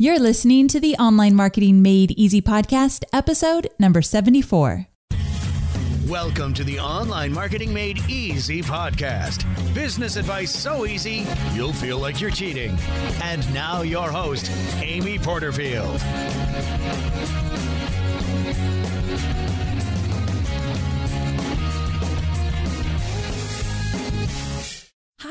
You're listening to the Online Marketing Made Easy podcast, episode number 74. Welcome to the Online Marketing Made Easy podcast. Business advice so easy, you'll feel like you're cheating. And now, your host, Amy Porterfield.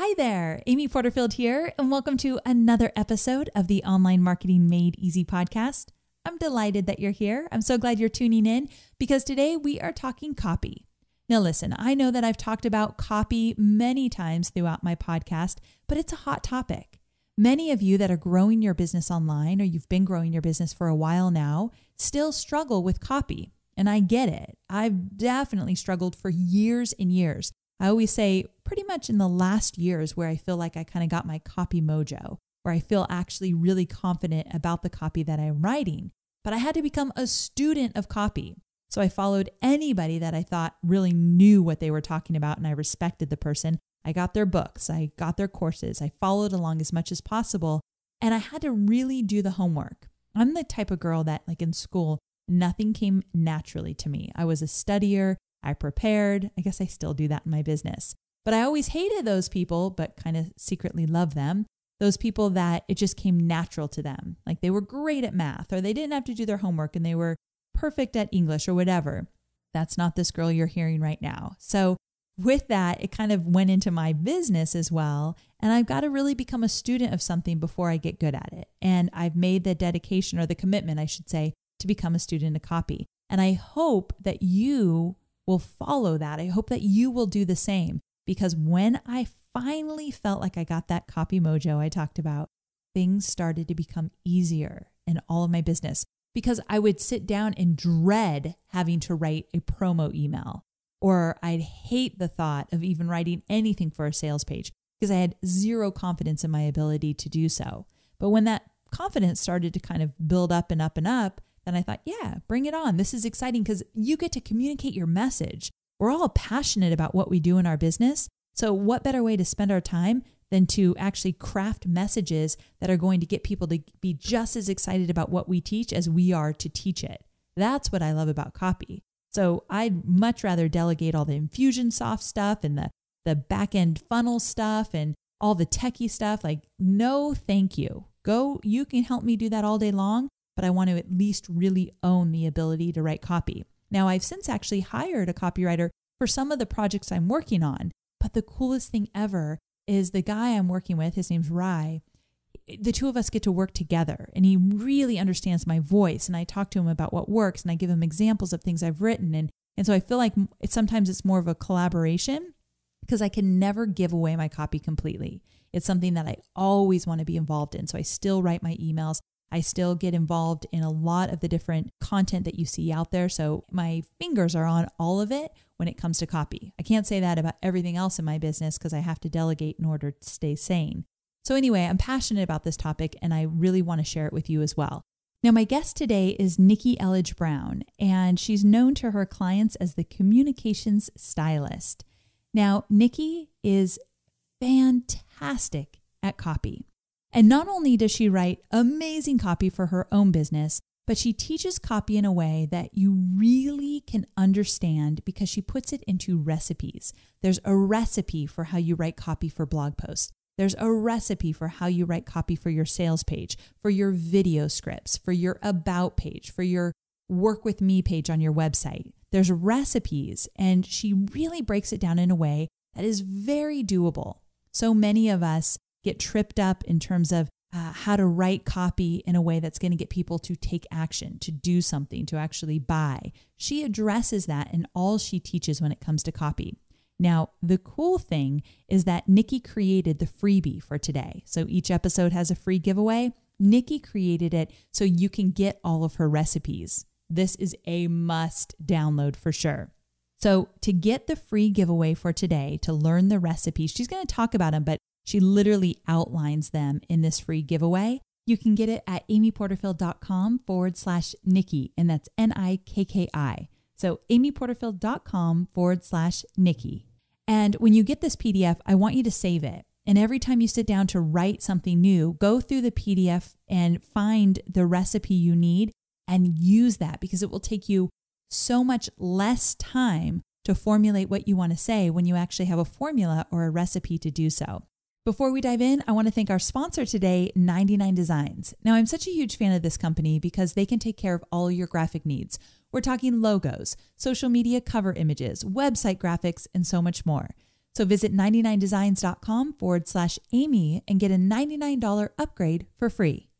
Hi there, Amy Porterfield here, and welcome to another episode of the Online Marketing Made Easy podcast. I'm delighted that you're here. I'm so glad you're tuning in because today we are talking copy. Now, listen, I know that I've talked about copy many times throughout my podcast, but it's a hot topic. Many of you that are growing your business online or you've been growing your business for a while now still struggle with copy. And I get it. I've definitely struggled for years and years. I always say pretty much in the last years where I feel like I kind of got my copy mojo, where I feel actually really confident about the copy that I'm writing. But I had to become a student of copy. So I followed anybody that I thought really knew what they were talking about and I respected the person. I got their books, I got their courses, I followed along as much as possible. And I had to really do the homework. I'm the type of girl that, like in school, nothing came naturally to me. I was a studier. I prepared. I guess I still do that in my business. But I always hated those people, but kind of secretly love them. Those people that it just came natural to them. Like they were great at math or they didn't have to do their homework and they were perfect at English or whatever. That's not this girl you're hearing right now. So, with that, it kind of went into my business as well. And I've got to really become a student of something before I get good at it. And I've made the dedication or the commitment, I should say, to become a student of copy. And I hope that you will follow that. I hope that you will do the same because when I finally felt like I got that copy mojo I talked about, things started to become easier in all of my business because I would sit down and dread having to write a promo email, or I'd hate the thought of even writing anything for a sales page because I had zero confidence in my ability to do so. But when that confidence started to kind of build up and up and up, then I thought, yeah, bring it on. This is exciting because you get to communicate your message. We're all passionate about what we do in our business. So, what better way to spend our time than to actually craft messages that are going to get people to be just as excited about what we teach as we are to teach it? That's what I love about copy. So, I'd much rather delegate all the Infusionsoft stuff and the, the back end funnel stuff and all the techie stuff. Like, no, thank you. Go, you can help me do that all day long but I want to at least really own the ability to write copy. Now, I've since actually hired a copywriter for some of the projects I'm working on, but the coolest thing ever is the guy I'm working with, his name's Ry. The two of us get to work together, and he really understands my voice. And I talk to him about what works, and I give him examples of things I've written. And, and so I feel like sometimes it's more of a collaboration because I can never give away my copy completely. It's something that I always want to be involved in. So I still write my emails. I still get involved in a lot of the different content that you see out there. So my fingers are on all of it when it comes to copy. I can't say that about everything else in my business because I have to delegate in order to stay sane. So, anyway, I'm passionate about this topic and I really want to share it with you as well. Now, my guest today is Nikki Elledge Brown, and she's known to her clients as the communications stylist. Now, Nikki is fantastic at copy. And not only does she write amazing copy for her own business, but she teaches copy in a way that you really can understand because she puts it into recipes. There's a recipe for how you write copy for blog posts. There's a recipe for how you write copy for your sales page, for your video scripts, for your about page, for your work with me page on your website. There's recipes, and she really breaks it down in a way that is very doable. So many of us get tripped up in terms of uh, how to write copy in a way that's going to get people to take action, to do something, to actually buy. She addresses that in all she teaches when it comes to copy. Now, the cool thing is that Nikki created the freebie for today. So each episode has a free giveaway. Nikki created it so you can get all of her recipes. This is a must download for sure. So, to get the free giveaway for today, to learn the recipes, she's going to talk about them, but she literally outlines them in this free giveaway. You can get it at amyporterfield.com forward slash Nikki, and that's N I K K I. So amyporterfield.com forward slash Nikki. And when you get this PDF, I want you to save it. And every time you sit down to write something new, go through the PDF and find the recipe you need and use that because it will take you so much less time to formulate what you want to say when you actually have a formula or a recipe to do so. Before we dive in, I want to thank our sponsor today, 99 Designs. Now, I'm such a huge fan of this company because they can take care of all your graphic needs. We're talking logos, social media cover images, website graphics, and so much more. So visit 99designs.com forward slash Amy and get a $99 upgrade for free.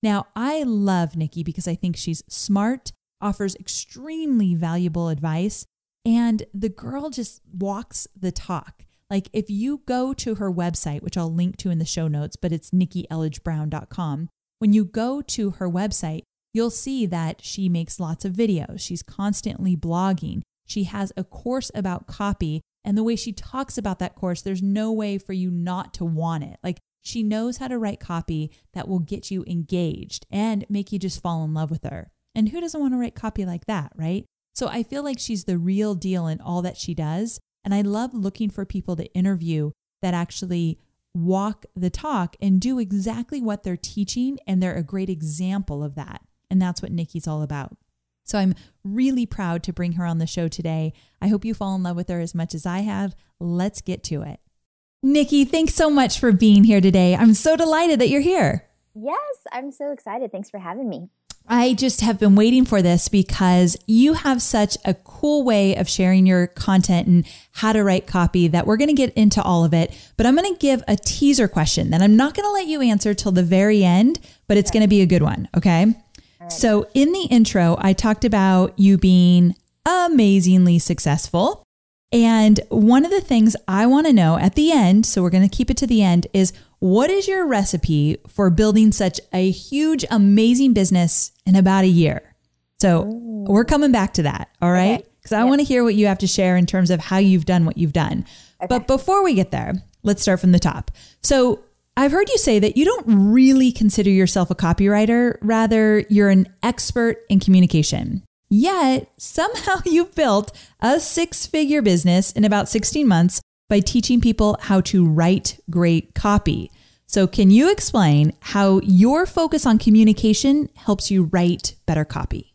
Now, I love Nikki because I think she's smart, offers extremely valuable advice, and the girl just walks the talk. Like if you go to her website, which I'll link to in the show notes, but it's nikkielledgebrown.com. When you go to her website, you'll see that she makes lots of videos. She's constantly blogging. She has a course about copy and the way she talks about that course, there's no way for you not to want it. Like she knows how to write copy that will get you engaged and make you just fall in love with her. And who doesn't want to write copy like that, right? So I feel like she's the real deal in all that she does. And I love looking for people to interview that actually walk the talk and do exactly what they're teaching. And they're a great example of that. And that's what Nikki's all about. So I'm really proud to bring her on the show today. I hope you fall in love with her as much as I have. Let's get to it. Nikki, thanks so much for being here today. I'm so delighted that you're here. Yes, I'm so excited. Thanks for having me. I just have been waiting for this because you have such a cool way of sharing your content and how to write copy that we're going to get into all of it. But I'm going to give a teaser question that I'm not going to let you answer till the very end, but it's okay. going to be a good one. Okay. So, in the intro, I talked about you being amazingly successful. And one of the things I want to know at the end, so we're going to keep it to the end, is what is your recipe for building such a huge, amazing business in about a year? So, Ooh. we're coming back to that. All right. Because okay. I want to hear what you have to share in terms of how you've done what you've done. Okay. But before we get there, let's start from the top. So, I've heard you say that you don't really consider yourself a copywriter, rather, you're an expert in communication. Yet, somehow you've built a six figure business in about 16 months by teaching people how to write great copy. So, can you explain how your focus on communication helps you write better copy?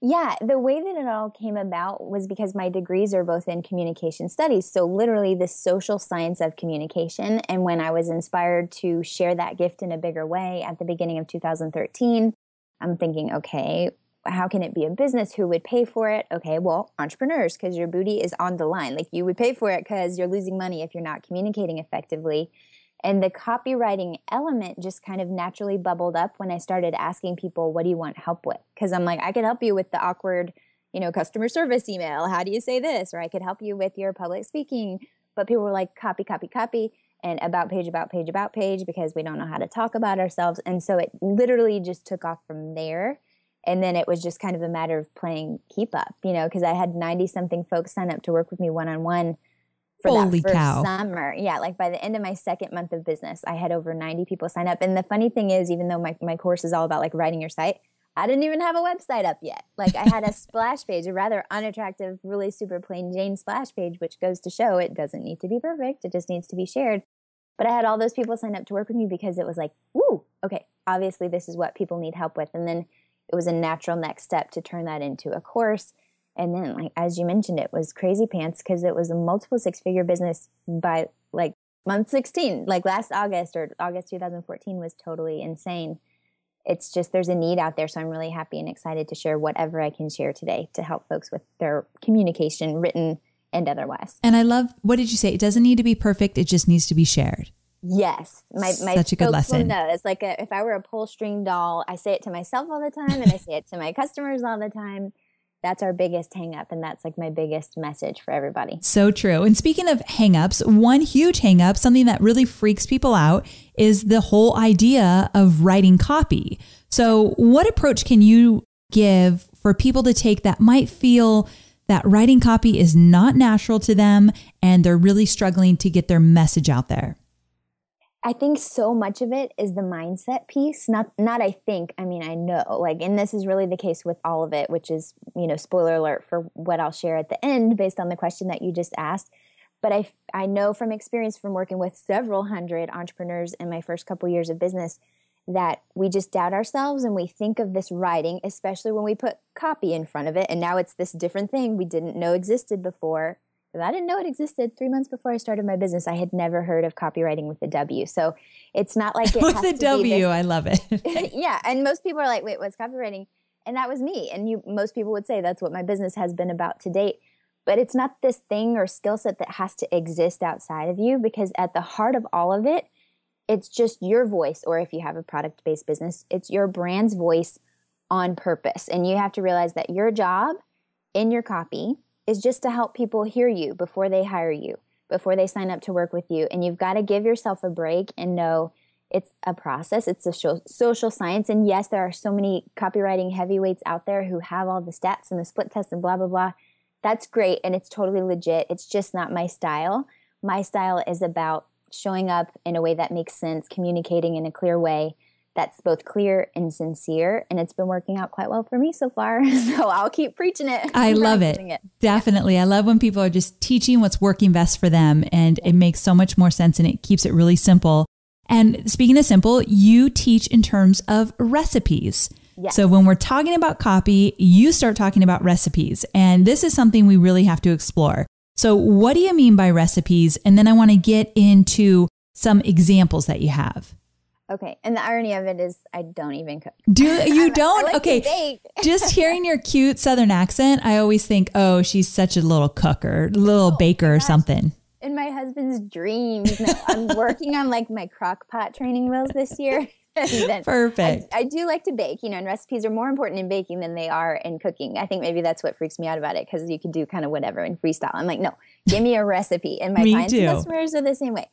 Yeah, the way that it all came about was because my degrees are both in communication studies. So, literally, the social science of communication. And when I was inspired to share that gift in a bigger way at the beginning of 2013, I'm thinking, okay, how can it be a business? Who would pay for it? Okay, well, entrepreneurs, because your booty is on the line. Like you would pay for it because you're losing money if you're not communicating effectively. And the copywriting element just kind of naturally bubbled up when I started asking people, what do you want help with? Because I'm like, I could help you with the awkward, you know, customer service email. How do you say this? Or I could help you with your public speaking. But people were like, copy, copy, copy, and about page, about page, about page, because we don't know how to talk about ourselves. And so it literally just took off from there. And then it was just kind of a matter of playing keep up, you know, because I had 90 something folks sign up to work with me one on one for Holy that first cow. summer. Yeah, like by the end of my second month of business, I had over 90 people sign up. And the funny thing is, even though my, my course is all about like writing your site, I didn't even have a website up yet. Like I had a splash page, a rather unattractive, really super plain Jane splash page, which goes to show it doesn't need to be perfect. It just needs to be shared. But I had all those people sign up to work with me because it was like, woo, okay, obviously this is what people need help with. And then it was a natural next step to turn that into a course. And then like as you mentioned it was crazy pants because it was a multiple six figure business by like month 16 like last august or august 2014 was totally insane. It's just there's a need out there so i'm really happy and excited to share whatever i can share today to help folks with their communication written and otherwise. And i love what did you say? It doesn't need to be perfect it just needs to be shared Yes, my my such a good lesson. Know. It's like a, if I were a pull string doll, I say it to myself all the time, and I say it to my customers all the time. That's our biggest hangup and that's like my biggest message for everybody. So true. And speaking of hangups one huge hangup something that really freaks people out is the whole idea of writing copy. So what approach can you give for people to take that might feel that writing copy is not natural to them and they're really struggling to get their message out there I think so much of it is the mindset piece. Not not I think, I mean I know. Like and this is really the case with all of it, which is, you know, spoiler alert for what I'll share at the end based on the question that you just asked. But I, I know from experience from working with several hundred entrepreneurs in my first couple years of business that we just doubt ourselves and we think of this writing, especially when we put copy in front of it. And now it's this different thing we didn't know existed before. Because I didn't know it existed three months before I started my business. I had never heard of copywriting with a W. So it's not like it with a W. I love it. yeah. And most people are like, wait, what's copywriting? And that was me. And you most people would say that's what my business has been about to date. But it's not this thing or skill set that has to exist outside of you because at the heart of all of it it's just your voice, or if you have a product based business, it's your brand's voice on purpose. And you have to realize that your job in your copy is just to help people hear you before they hire you, before they sign up to work with you. And you've got to give yourself a break and know it's a process, it's a social science. And yes, there are so many copywriting heavyweights out there who have all the stats and the split test and blah, blah, blah. That's great. And it's totally legit. It's just not my style. My style is about showing up in a way that makes sense, communicating in a clear way that's both clear and sincere. And it's been working out quite well for me so far. So I'll keep preaching it. I love it. it. Definitely. I love when people are just teaching what's working best for them. And it makes so much more sense and it keeps it really simple. And speaking of simple, you teach in terms of recipes. Yes. So when we're talking about copy, you start talking about recipes. And this is something we really have to explore. So, what do you mean by recipes? And then I want to get into some examples that you have. Okay. And the irony of it is, I don't even cook. Do you don't? Like okay. just hearing your cute Southern accent, I always think, oh, she's such a little cooker, little oh, baker or something. In my husband's dreams, I'm working on like my crock pot training wheels this year. Perfect. I, I, do like to bake, you know, and recipes are more important in baking than they are in cooking. I think maybe that's what freaks me out about it because you can do kind of whatever in freestyle. I'm like, no, give me a recipe. And my clients and customers are the same way.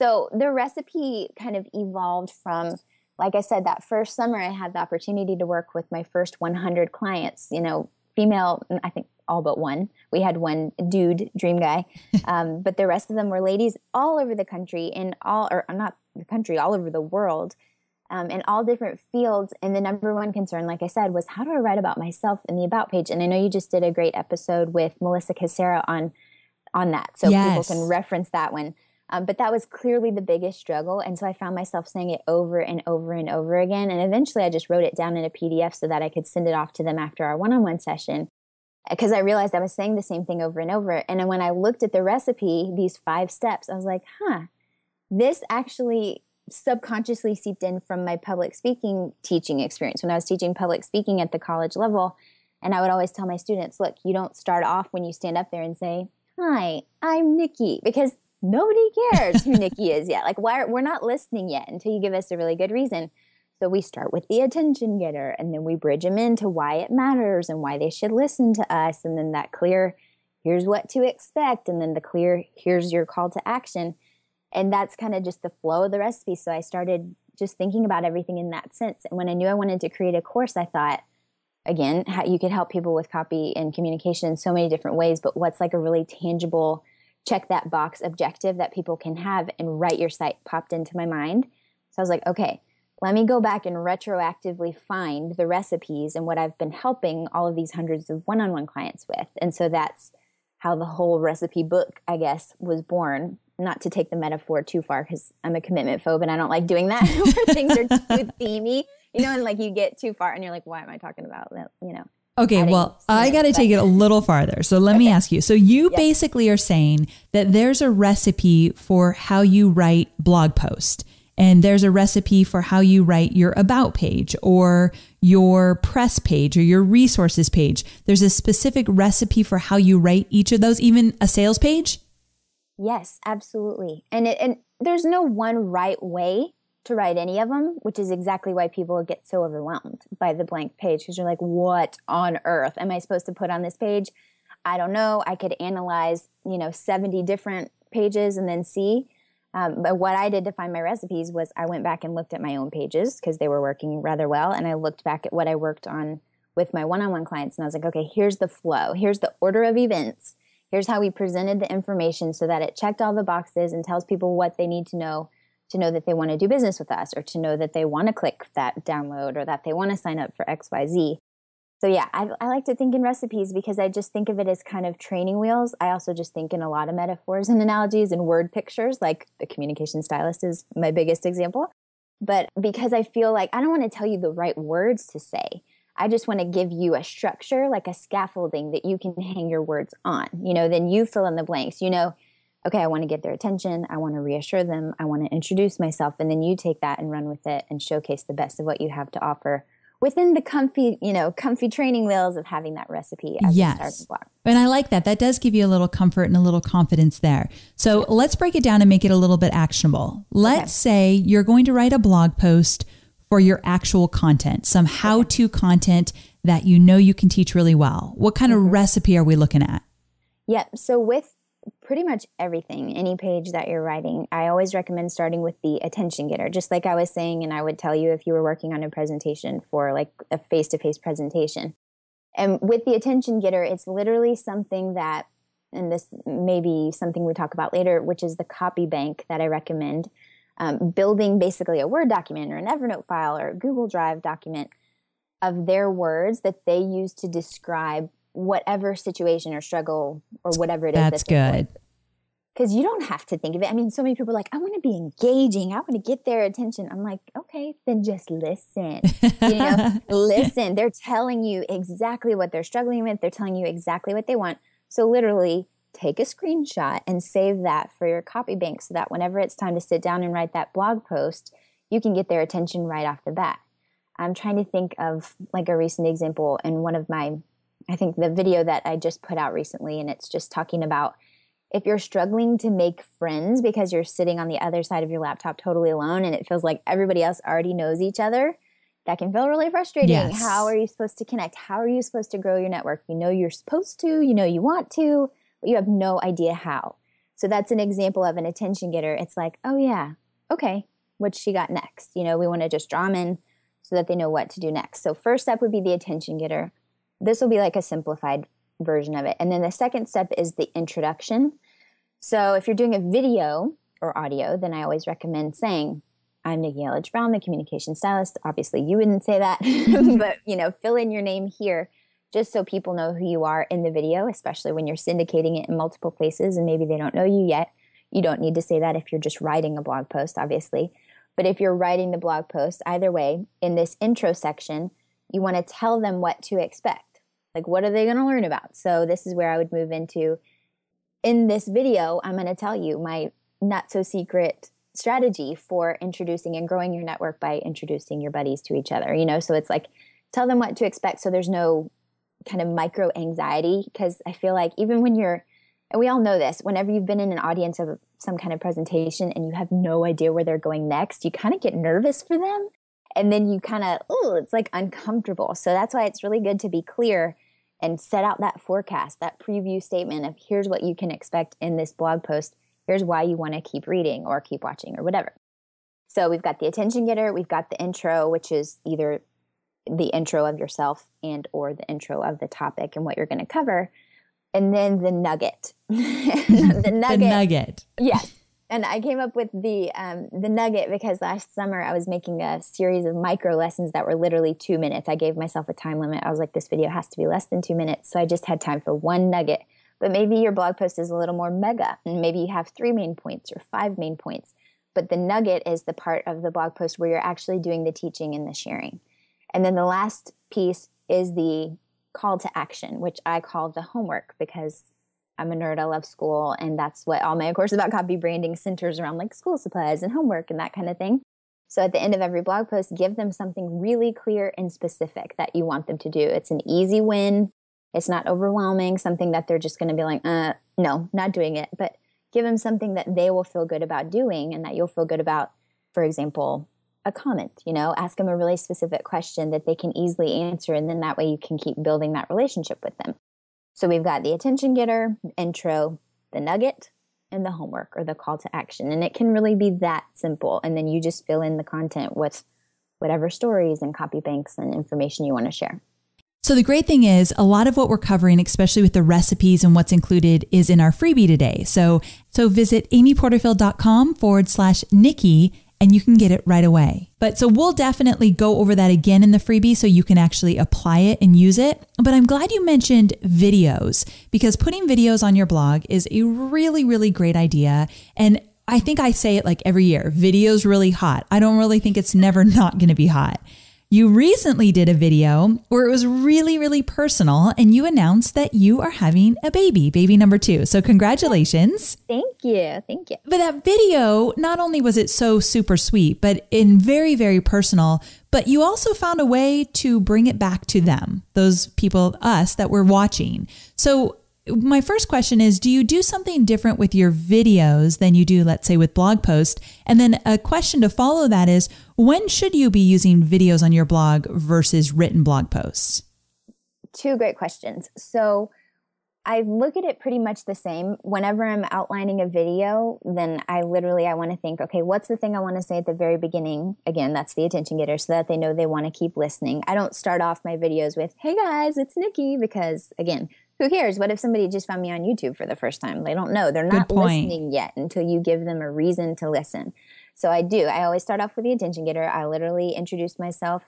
So the recipe kind of evolved from, like I said, that first summer I had the opportunity to work with my first 100 clients, you know, female, I think all but one. We had one dude, dream guy, um, but the rest of them were ladies all over the country, in all, or not the country, all over the world, um, in all different fields. And the number one concern, like I said, was how do I write about myself in the about page? And I know you just did a great episode with Melissa Cassera on on that, so yes. people can reference that one. Um, but that was clearly the biggest struggle, and so I found myself saying it over and over and over again. And eventually, I just wrote it down in a PDF so that I could send it off to them after our one-on-one session because I realized I was saying the same thing over and over. And when I looked at the recipe, these five steps, I was like, huh, this actually subconsciously seeped in from my public speaking teaching experience when I was teaching public speaking at the college level. And I would always tell my students, look, you don't start off when you stand up there and say, Hi, I'm Nikki, because nobody cares who Nikki is yet. Like, why we're not listening yet until you give us a really good reason. So we start with the attention getter and then we bridge them into why it matters and why they should listen to us. And then that clear, here's what to expect. And then the clear, here's your call to action and that's kind of just the flow of the recipe so i started just thinking about everything in that sense and when i knew i wanted to create a course i thought again how you could help people with copy and communication in so many different ways but what's like a really tangible check that box objective that people can have and write your site popped into my mind so i was like okay let me go back and retroactively find the recipes and what i've been helping all of these hundreds of one-on-one clients with and so that's how the whole recipe book i guess was born not to take the metaphor too far because I'm a commitment phobe and I don't like doing that where things are too themey, you know, and like you get too far and you're like, why am I talking about that? You know. Okay, well, I got to take it a little farther. So let okay. me ask you. So you basically are saying that there's a recipe for how you write blog post and there's a recipe for how you write your about page or your press page or your resources page. There's a specific recipe for how you write each of those, even a sales page? Yes, absolutely. And it, and there's no one right way to write any of them, which is exactly why people get so overwhelmed by the blank page because you're like, what on earth am I supposed to put on this page? I don't know. I could analyze, you know, 70 different pages and then see. Um, but what I did to find my recipes was I went back and looked at my own pages because they were working rather well. And I looked back at what I worked on with my one on one clients. And I was like, okay, here's the flow, here's the order of events Here's how we presented the information so that it checked all the boxes and tells people what they need to know to know that they want to do business with us or to know that they want to click that download or that they want to sign up for XYZ. so yeah, I, I like to think in recipes because I just think of it as kind of training wheels. I also just think in a lot of metaphors and analogies and word pictures, like the communication stylist is my biggest example. But because I feel like I don't want to tell you the right words to say. I just want to give you a structure, like a scaffolding that you can hang your words on. You know, then you fill in the blanks. You know, okay, I want to get their attention. I want to reassure them. I want to introduce myself. And then you take that and run with it and showcase the best of what you have to offer within the comfy, you know, comfy training wheels of having that recipe as yes. a starting block. And I like that. That does give you a little comfort and a little confidence there. So let's break it down and make it a little bit actionable. Let's okay. say you're going to write a blog post for your actual content, some how to okay. content that you know you can teach really well. What kind mm-hmm. of recipe are we looking at? Yep. So with pretty much everything, any page that you're writing, I always recommend starting with the attention getter. Just like I was saying, and I would tell you if you were working on a presentation for like a face to face presentation. And with the attention getter, it's literally something that, and this may be something we talk about later, which is the copy bank that I recommend. Um, building basically a Word document or an Evernote file or a Google Drive document of their words that they use to describe whatever situation or struggle or whatever it is. That's good. Because you don't have to think of it. I mean, so many people are like, I want to be engaging. I want to get their attention. I'm like, okay, then just listen. you know, listen. They're telling you exactly what they're struggling with. They're telling you exactly what they want. So literally take a screenshot and save that for your copy bank so that whenever it's time to sit down and write that blog post, you can get their attention right off the bat. I'm trying to think of like a recent example in one of my I think the video that I just put out recently, and it's just talking about if you're struggling to make friends because you're sitting on the other side of your laptop totally alone and it feels like everybody else already knows each other, that can feel really frustrating. Yes. How are you supposed to connect? How are you supposed to grow your network? You know you're supposed to, you know you want to, but you have no idea how. So that's an example of an attention getter. It's like, oh yeah, okay, what she got next? You know, we want to just draw them in so that they know what to do next. So first step would be the attention getter this will be like a simplified version of it. And then the second step is the introduction. So if you're doing a video or audio, then I always recommend saying, I'm Nikki Elledge Brown, the communication stylist. Obviously, you wouldn't say that, but you know, fill in your name here just so people know who you are in the video, especially when you're syndicating it in multiple places and maybe they don't know you yet. You don't need to say that if you're just writing a blog post, obviously. But if you're writing the blog post, either way, in this intro section, you want to tell them what to expect. Like, what are they going to learn about? So, this is where I would move into. In this video, I'm going to tell you my not so secret strategy for introducing and growing your network by introducing your buddies to each other. You know, so it's like tell them what to expect so there's no kind of micro anxiety because I feel like even when you're and we all know this, whenever you've been in an audience of some kind of presentation and you have no idea where they're going next, you kind of get nervous for them and then you kind of oh it's like uncomfortable. So that's why it's really good to be clear and set out that forecast that preview statement of here's what you can expect in this blog post. Here's why you want to keep reading or keep watching or whatever. So we've got the attention getter we've got the intro which is either the intro of yourself and or the intro of the topic and what you're going to cover and then the nugget. The nugget. the nugget. Yes and I came up with the um, the nugget because last summer I was making a series of micro lessons that were literally two minutes. I gave myself a time limit. I was like, this video has to be less than two minutes, so I just had time for one nugget. But maybe your blog post is a little more mega, and maybe you have three main points or five main points. But the nugget is the part of the blog post where you're actually doing the teaching and the sharing. And then the last piece is the call to action, which I call the homework because I'm a nerd. I love school. And that's what all my courses about copy branding centers around like school supplies and homework and that kind of thing. So at the end of every blog post, give them something really clear and specific that you want them to do. It's an easy win. It's not overwhelming, something that they're just going to be like, uh, no, not doing it. But give them something that they will feel good about doing and that you'll feel good about. For example, a comment, you know, ask them a really specific question that they can easily answer. And then that way you can keep building that relationship with them. So we've got the attention getter, intro, the nugget, and the homework or the call to action. And it can really be that simple. And then you just fill in the content with whatever stories and copy banks and information you want to share. So the great thing is a lot of what we're covering, especially with the recipes and what's included is in our freebie today. So, so visit amyporterfield.com forward slash Nikki and you can get it right away. But so we'll definitely go over that again in the freebie so you can actually apply it and use it. But I'm glad you mentioned videos because putting videos on your blog is a really, really great idea. And I think I say it like every year video's really hot. I don't really think it's never not going to be hot. You recently did a video where it was really, really personal and you announced that you are having a baby, baby number two. So, congratulations. Thank you. Thank you. But that video, not only was it so super sweet, but in very, very personal, but you also found a way to bring it back to them, those people, us that were watching. So, my first question is Do you do something different with your videos than you do, let's say, with blog posts? And then a question to follow that is When should you be using videos on your blog versus written blog posts? Two great questions. So, I look at it pretty much the same. Whenever I'm outlining a video, then I literally I want to think, okay, what's the thing I want to say at the very beginning? Again, that's the attention getter so that they know they want to keep listening. I don't start off my videos with, "Hey guys, it's Nikki," because again, who cares? What if somebody just found me on YouTube for the first time? They don't know. They're not listening yet until you give them a reason to listen. So I do. I always start off with the attention getter. I literally introduce myself,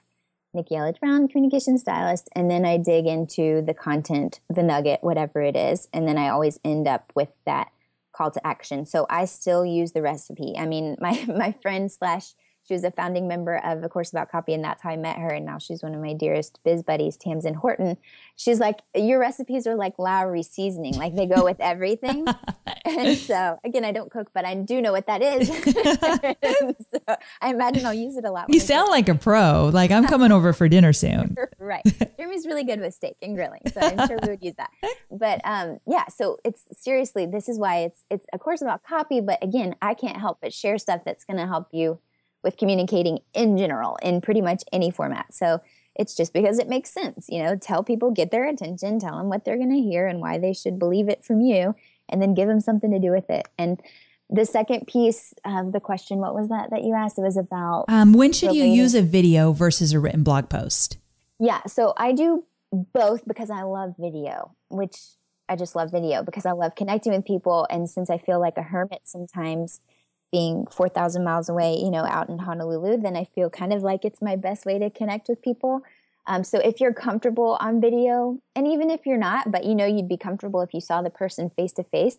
Nikki Elledge Brown, communication stylist, and then I dig into the content, the nugget, whatever it is, and then I always end up with that call to action. So I still use the recipe. I mean, my my friend slash she was a founding member of a course about copy, and that's how I met her. And now she's one of my dearest biz buddies, Tamsen Horton. She's like, Your recipes are like Lawry seasoning, like they go with everything. and so, again, I don't cook, but I do know what that is. so I imagine I'll use it a lot. You sound like a pro. Like, I'm coming over for dinner soon. right. Jeremy's really good with steak and grilling. So I'm sure we would use that. But um, yeah, so it's seriously, this is why it's it's a course about copy. But again, I can't help but share stuff that's going to help you with communicating in general in pretty much any format. So it's just because it makes sense, you know, tell people, get their attention, tell them what they're going to hear and why they should believe it from you, and then give them something to do with it. And the second piece of the question, what was that that you asked? It was about um, when should you use a video versus a written blog post? Yeah, so I do both because I love video, which I just love video because I love connecting with people. And since I feel like a hermit sometimes, being 4,000 miles away, you know, out in Honolulu, then I feel kind of like it's my best way to connect with people. Um, so if you're comfortable on video, and even if you're not, but you know, you'd be comfortable if you saw the person face to face,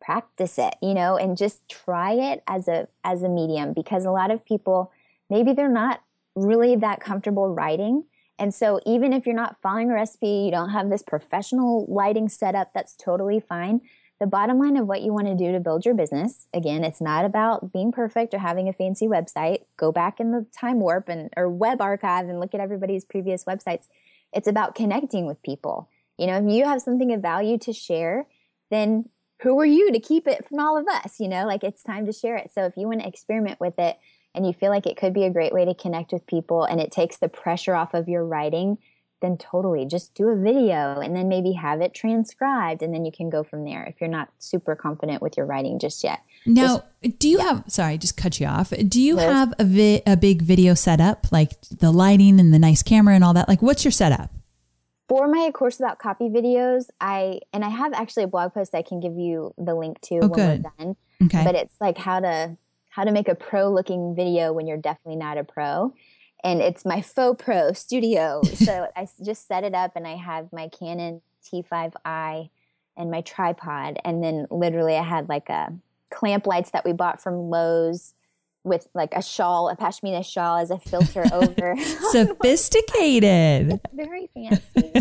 practice it, you know, and just try it as a as a medium because a lot of people maybe they're not really that comfortable writing. And so even if you're not following a recipe, you don't have this professional lighting setup, that's totally fine the bottom line of what you want to do to build your business again it's not about being perfect or having a fancy website. Go back in the time warp and or web archive and look at everybody's previous websites. It's about connecting with people. You know if you have something of value to share then who are you to keep it from all of us you know? Like it's time to share it. So if you want to experiment with it and you feel like it could be a great way to connect with people and it takes the pressure off of your writing then totally just do a video and then maybe have it transcribed and then you can go from there if you're not super confident with your writing just yet. Now, just, do you yeah. have, sorry, just cut you off. Do you Liz? have a, vi- a big video setup, like the lighting and the nice camera and all that? Like, what's your setup? For my course about copy videos, I, and I have actually a blog post I can give you the link to oh, when good. we're done. Okay. But it's like how to, how to make a pro looking video when you're definitely not a pro and it's my faux pro studio. so I just set it up and I have my Canon T5i and my tripod. And then literally I had like a clamp lights that we bought from Lowe's with like a shawl, a pashmina shawl as a filter over. Sophisticated. it's very fancy.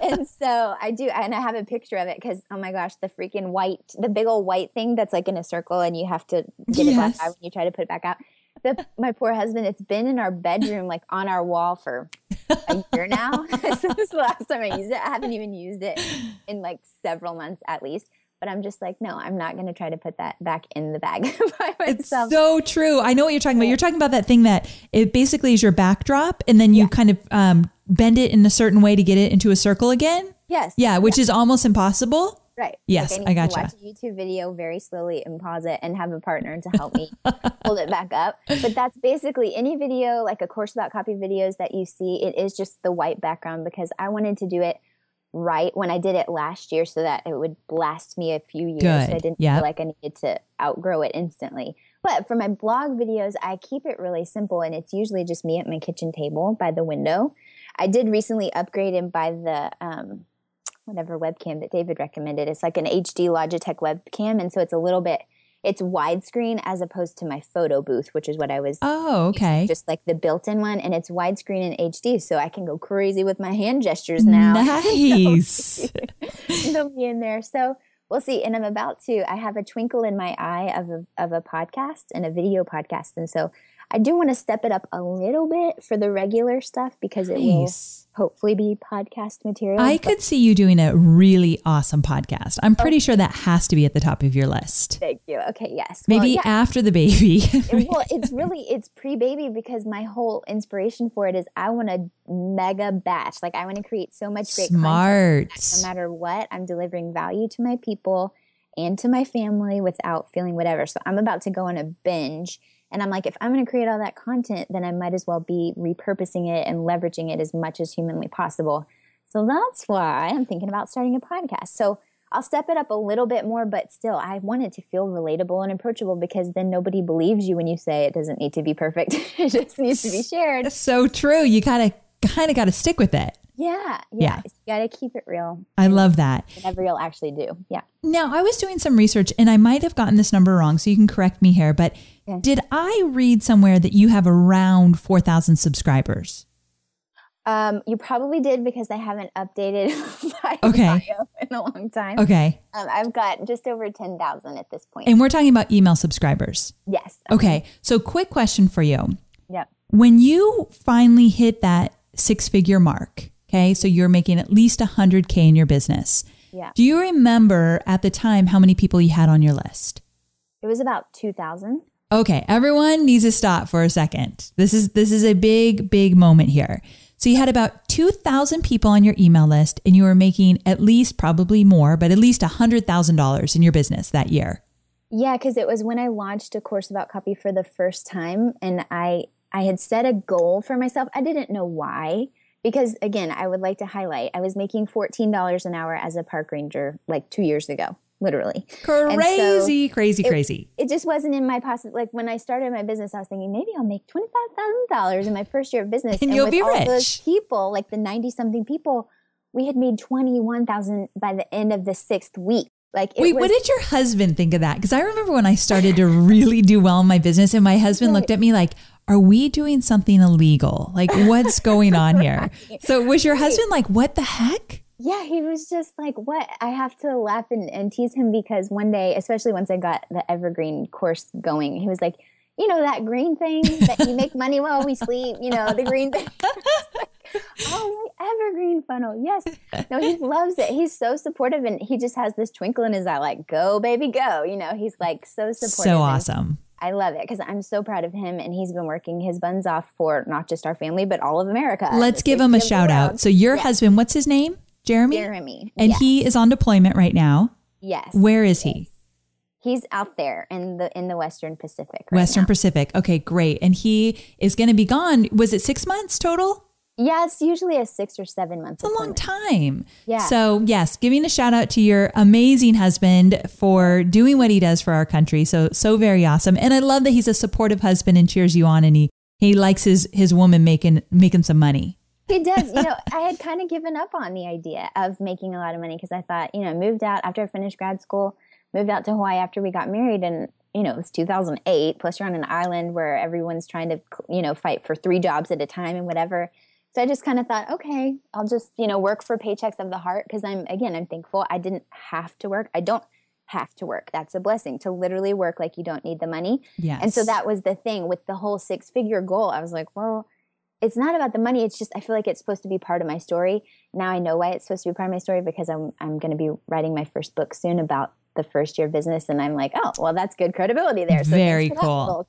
and so I do, and I have a picture of it because, oh my gosh, the freaking white, the big old white thing that's like in a circle and you have to get yes. it back out when you try to put it back out the, my poor husband, it's been in our bedroom, like on our wall for a year now. Since the last time I used it, I haven't even used it in like several months at least. But I'm just like, no, I'm not going to try to put that back in the bag by myself. It's so true. I know what you're talking about. You're talking about that thing that it basically is your backdrop, and then you yeah. kind of um, bend it in a certain way to get it into a circle again. Yes. Yeah, which is almost impossible. Right. Yes, like I, I gotcha. watch a YouTube video very slowly and pause it and have a partner to help me hold it back up. But that's basically any video, like a course about copy videos that you see, it is just the white background because I wanted to do it right when I did it last year so that it would last me a few years. Good. So I didn't yep. feel like I needed to outgrow it instantly. But for my blog videos, I keep it really simple and it's usually just me at my kitchen table by the window. I did recently upgrade and buy the um, whatever webcam that David recommended. It's like an HD Logitech webcam. And so it's a little bit it's widescreen as opposed to my photo booth, which is what I was. Oh, okay. Just like the built-in one, and it's widescreen and HD, so I can go crazy with my hand gestures now. Nice. They'll be in there. So we'll see. And I'm about to. I have a twinkle in my eye of a, of a podcast and a video podcast, and so I do want to step it up a little bit for the regular stuff because it nice. will hopefully be podcast material. I could see you doing a really awesome podcast. I'm pretty sure that has to be at the top of your list. Thank you. Okay, yes. Maybe well, yeah. after the baby. well, it's really it's pre-baby because my whole inspiration for it is I want a mega batch. Like I want to create so much great Smart. no matter what, I'm delivering value to my people and to my family without feeling whatever. So I'm about to go on a binge and I'm like, if I'm going to create all that content, then I might as well be repurposing it and leveraging it as much as humanly possible. So that's why I'm thinking about starting a podcast. So I'll step it up a little bit more, but still, I want it to feel relatable and approachable because then nobody believes you when you say it doesn't need to be perfect. it just needs to be shared. So true. You gotta kind of got to stick with it. Yeah, yeah. yeah. You got to keep it real. I love that. Whatever you'll actually do. Yeah. Now, I was doing some research and I might have gotten this number wrong, so you can correct me here, but okay. did I read somewhere that you have around 4,000 subscribers? Um, you probably did because I haven't updated my okay. bio in a long time. Okay. Um, I've got just over 10,000 at this point. And we're talking about email subscribers. Yes. Okay. okay. So, quick question for you. Yep. When you finally hit that six figure mark, Okay. So you're making at least 100K in your business. Yeah. Do you remember at the time how many people you had on your list? It was about 2,000. Okay, everyone needs to stop for a second. This is this is a big big moment here. So you had about 2,000 people on your email list and you were making at least probably more, but at least $100,000 in your business that year. Yeah, cuz it was when I launched a course about copy for the first time and I I had set a goal for myself. I didn't know why because again, I would like to highlight I was making $14 an hour as a park ranger like 2 years ago, literally. Crazy, so crazy, it, crazy. It just wasn't in my possible like when I started my business I was thinking maybe I'll make $25,000 in my first year of business and, and you'll with be all rich. those people, like the 90 something people, we had made 21,000 by the end of the 6th week. Like, wait, was, what did your husband think of that? Because I remember when I started to really do well in my business, and my husband looked at me like, are we doing something illegal? Like, what's going on here? right. So, was your husband like, what the heck? Yeah, he was just like, what? I have to laugh and, and tease him because one day, especially once I got the Evergreen course going, he was like, you know, that green thing that you make money while we sleep, you know, the green thing. oh, my evergreen funnel. Yes. No, he loves it. He's so supportive and he just has this twinkle in his eye, like, go, baby, go. You know, he's like so supportive. So awesome. I love it because I'm so proud of him and he's been working his buns off for not just our family, but all of America. Let's give him a shout out. So, your husband, what's his name? Jeremy? Jeremy. And yes. he is on deployment right now. Yes. Where is he? He's out there in the in the Western Pacific. Right Western now. Pacific. Okay, great. And he is going to be gone. Was it six months total? Yeah, it's usually a six or seven months. It's a long time. Yeah. So, yes, giving a shout out to your amazing husband for doing what he does for our country. So, so very awesome. And I love that he's a supportive husband and cheers you on and he, he likes his, his woman making, making some money. He does. You know, I had kind of given up on the idea of making a lot of money because I thought, you know, moved out after I finished grad school, moved out to Hawaii after we got married and you know, it's 2008, plus you're on an island where everyone's trying to, you know, fight for three jobs at a time and whatever. So I just kind of thought, okay, I'll just, you know, work for paychecks of the heart because I'm, again, I'm thankful I didn't have to work. I don't have to work. That's a blessing to literally work like you don't need the money. Yes. And so that was the thing with the whole six figure goal. I was like, well, it's not about the money. It's just I feel like it's supposed to be part of my story. Now I know why it's supposed to be part of my story because I'm I'm going to be writing my first book soon about the first year business, and I'm like, oh, well, that's good credibility there. So Very cool.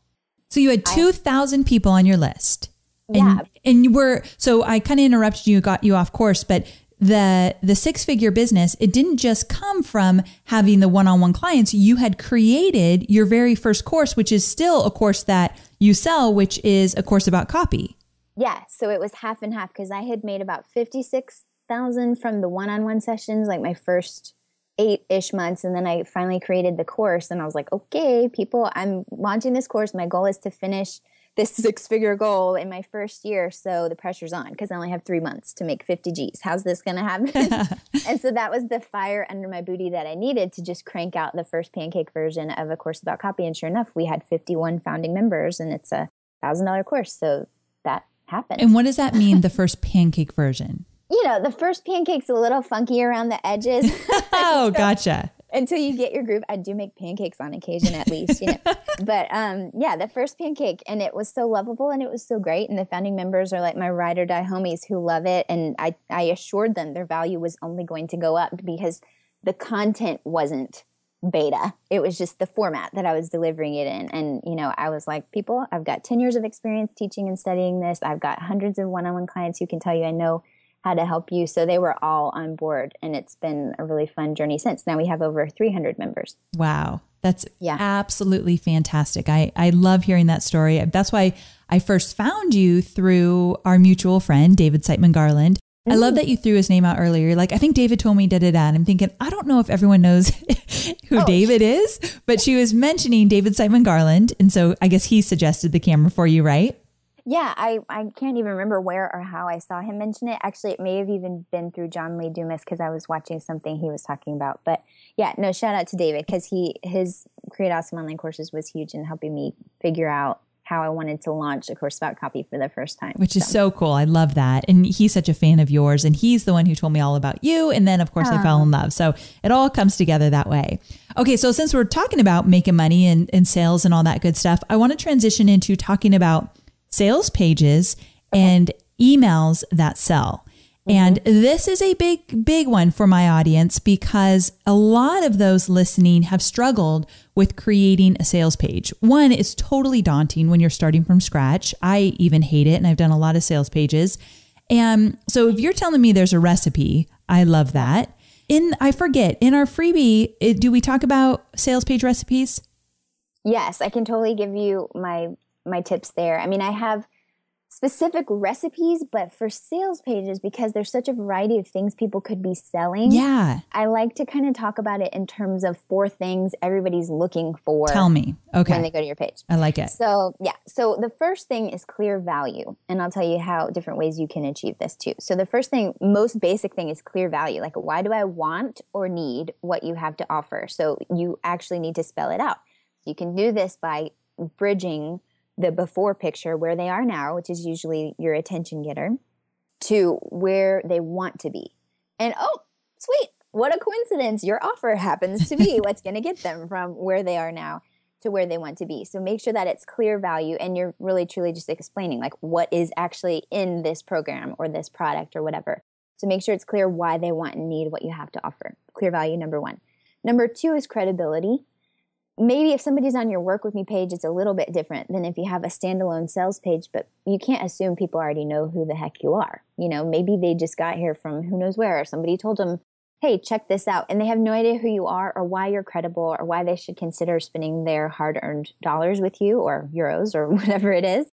So you had two thousand people on your list. And, yeah. And you were so I kind of interrupted you, got you off course, but the the six figure business it didn't just come from having the one-on-one clients you had created your very first course which is still a course that you sell which is a course about copy yeah so it was half and half because i had made about 56000 from the one-on-one sessions like my first eight ish months. And then I finally created the course and I was like, okay, people, I'm launching this course. My goal is to finish this six figure goal in my first year. So the pressure's on because I only have three months to make 50 G's. How's this going to happen? and so that was the fire under my booty that I needed to just crank out the first pancake version of a course about copy. And sure enough, we had 51 founding members and it's a thousand dollar course. So that happened. And what does that mean, the first pancake version? You know, the first pancake's a little funky around the edges. oh, gotcha until you get your groove. I do make pancakes on occasion, at least, you know. but um, yeah, the first pancake, and it was so lovable and it was so great. And the founding members are like my ride or die homies who love it. And I, I assured them their value was only going to go up because the content wasn't beta. It was just the format that I was delivering it in. And, you know, I was like, people, I've got 10 years of experience teaching and studying this. I've got hundreds of one on one clients who can tell you I know how to help you. So they were all on board, and it's been a really fun journey since. Now we have over 300 members. Wow. That's yeah. absolutely fantastic. I, I love hearing that story. That's why I first found you through our mutual friend, David Siteman Garland. Mm-hmm. I love mm. that you threw his name out earlier. like, I think David told me da da da. And I'm thinking, I don't know if everyone knows who oh. David is, but she was mentioning David Siteman Garland. And so I guess he suggested the camera for you, right? Yeah, I, I can't even remember where or how I saw him mention it. Actually, it may have even been through John Lee Dumas because I was watching something he was talking about. But yeah, no, shout out to David because he his Create Awesome Online Courses was huge in helping me figure out how I wanted to launch a course about copy for the first time. Which is so, so cool. I love that. And he's such a fan of yours. And he's the one who told me all about you. And then, of course, I fell in love. So it all comes together that way. Okay. So since we're talking about making money and, and sales and all that good stuff, I want to transition into talking about sales pages and emails that sell. Mm-hmm. And this is a big, big one for my audience because a lot of those listening have struggled with creating a sales page. One, it's totally daunting when you're starting from scratch. I even hate it, and I've done a lot of sales pages. And so if you're telling me there's a recipe, I love that. In I forget, in our freebie, do we talk about sales page recipes? Yes, I can totally give you my my tips there. I mean, I have specific recipes, but for sales pages, because there's such a variety of things people could be selling. Yeah. I like to kind of talk about it in terms of four things everybody's looking for. Tell me. Okay. When they go to your page. I like it. So, yeah. So, the first thing is clear value. And I'll tell you how different ways you can achieve this too. So, the first thing, most basic thing is clear value. Like, why do I want or need what you have to offer? So, you actually need to spell it out. You can do this by bridging the before picture where they are now, which is usually your attention getter, to where they want to be. And oh, sweet, what a coincidence. Your offer happens to be what's going to get them from where they are now to where they want to be. So make sure that it's clear value and you're really truly just explaining like what is actually in this program or this product or whatever. So make sure it's clear why they want and need what you have to offer. Clear value, number one. Number two is credibility maybe if somebody's on your work with me page it's a little bit different than if you have a standalone sales page but you can't assume people already know who the heck you are. You know maybe they just got here from who knows where or somebody told them hey check this out and they have no idea who you are or why you're credible or why they should consider spending their hard-earned dollars with you or euros or whatever it is.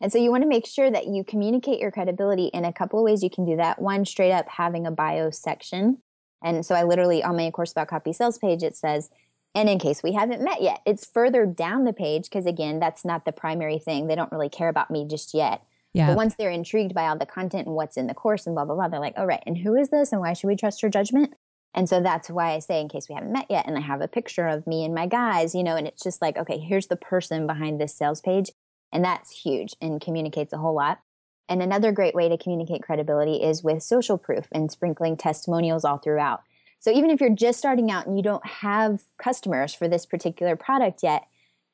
And so you want to make sure that you communicate your credibility in a couple of ways you can do that. One straight up having a bio section. And so i literally on my course about copy sales page it says and in case we haven't met yet, it's further down the page because, again, that's not the primary thing. They don't really care about me just yet. Yeah. But once they're intrigued by all the content and what's in the course and blah, blah, blah, they're like, oh, right. And who is this? And why should we trust her judgment? And so that's why I say, in case we haven't met yet, and I have a picture of me and my guys, you know, and it's just like, okay, here's the person behind this sales page. And that's huge and communicates a whole lot. And another great way to communicate credibility is with social proof and sprinkling testimonials all throughout. So even if you're just starting out and you don't have customers for this particular product yet,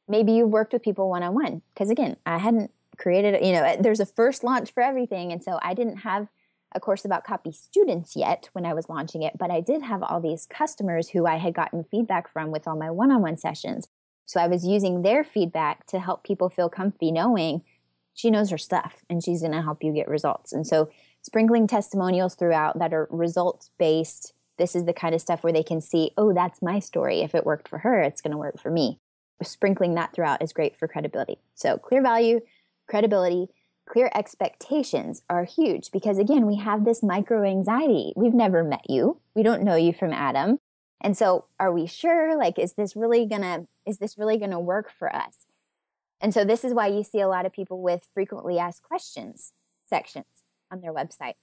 maybe you've worked with people one on one. Because again, I hadn't created, you know, there's a first launch for everything. And so I didn't have a course about copy students yet when I was launching it, but I did have all these customers who I had gotten feedback from with all my one on one sessions. So I was using their feedback to help people feel comfy knowing she knows her stuff and she's going to help you get results. And so sprinkling testimonials throughout that are results based this is the kind of stuff where they can see, oh, that's my story. If it worked for her, it's going to work for me. Sprinkling that throughout is great for credibility. So, clear value, credibility, clear expectations are huge because, again, we have this micro anxiety. We've never met you, we don't know you from Adam. And so are we sure? Like, is this really gonna, is this really gonna work for us? And so this is why you see a lot of people with frequently asked questions sections on their website.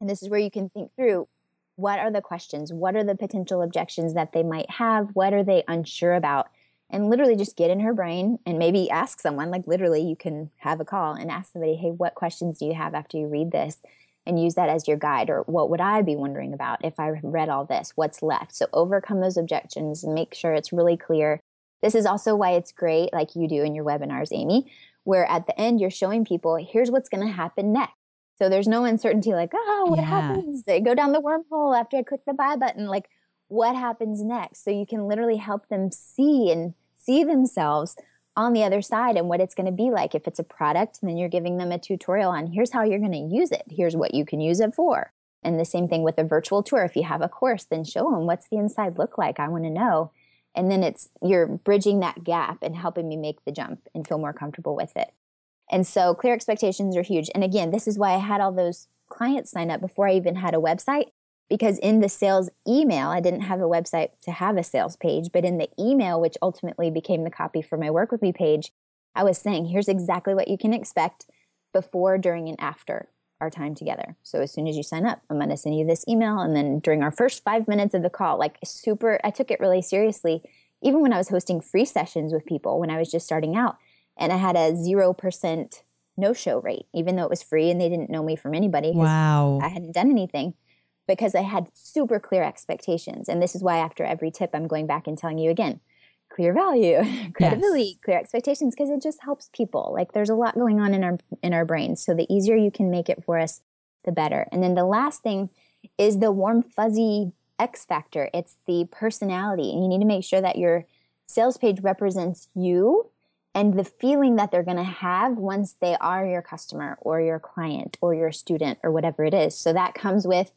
And this is where you can think through what are the questions? What are the potential objections that they might have? What are they unsure about? And literally just get in her brain and maybe ask someone, like literally, you can have a call and ask somebody, hey, what questions do you have after you read this? And use that as your guide. Or what would I be wondering about if I read all this? What's left? So overcome those objections and make sure it's really clear this is also why it's great, like you do in your webinars, Amy, where at the end you're showing people here's what's going to happen next. So there's no uncertainty like, oh, what yeah. happens? They go down the wormhole after I click the buy button. Like, what happens next? So you can literally help them see and see themselves on the other side and what it's going to be like. If it's a product, then you're giving them a tutorial on here's how you're going to use it. Here's what you can use it for. And the same thing with a virtual tour. If you have a course, then show them what's the inside look like. I want to know and then it's you're bridging that gap and helping me make the jump and feel more comfortable with it and so clear expectations are huge and again this is why i had all those clients sign up before i even had a website because in the sales email i didn't have a website to have a sales page but in the email which ultimately became the copy for my work with me page i was saying here's exactly what you can expect before during and after our time together. So as soon as you sign up, I'm going to send you this email. And then during our first five minutes of the call, like super, I took it really seriously. Even when I was hosting free sessions with people when I was just starting out, and I had a 0% no show rate, even though it was free and they didn't know me from anybody. Wow. I hadn't done anything because I had super clear expectations. And this is why after every tip, I'm going back and telling you again clear value, credibility, yes. clear expectations, because it just helps people. Like there's a lot going on in our in our brains. So the easier you can make it for us, the better. And then the last thing is the warm fuzzy X factor. It's the personality. And you need to make sure that your sales page represents you and the feeling that they're going to have once they are your customer or your client or your student or whatever it is. So that comes with